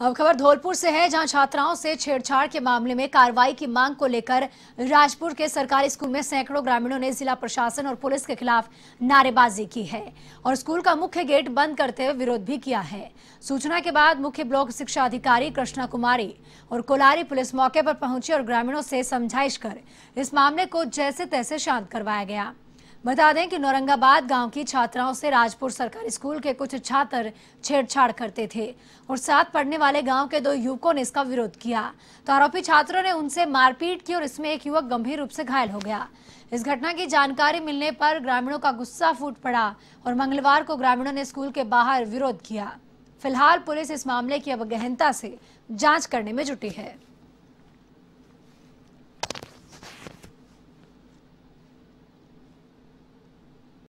अब खबर धौलपुर से है, जहाँ छात्राओं से छेड़छाड़ के मामले में कार्रवाई की मांग को लेकर राजपुर के सरकारी स्कूल में सैकड़ों ग्रामीणों ने जिला प्रशासन और पुलिस के खिलाफ नारेबाजी की है और स्कूल का मुख्य गेट बंद करते हुए विरोध भी किया है। सूचना के बाद मुख्य ब्लॉक शिक्षा अधिकारी कृष्णा कुमारी और कोलारी पुलिस मौके पर पहुँची और ग्रामीणों से समझाइश कर इस मामले को जैसे तैसे शांत करवाया गया। बता दें कि नौरंगाबाद गाँव की छात्राओं से राजपुर सरकारी स्कूल के कुछ छात्र छेड़छाड़ करते थे और साथ पढ़ने वाले गाँव के दो युवकों ने इसका विरोध किया। तो आरोपी छात्रों ने उनसे मारपीट की और इसमें एक युवक गंभीर रूप से घायल हो गया। इस घटना की जानकारी मिलने पर ग्रामीणों का गुस्सा फूट पड़ा और मंगलवार को ग्रामीणों ने स्कूल के बाहर विरोध किया। फ़िलहाल पुलिस इस मामले की अब गहनता से जाँच करने में जुटी है।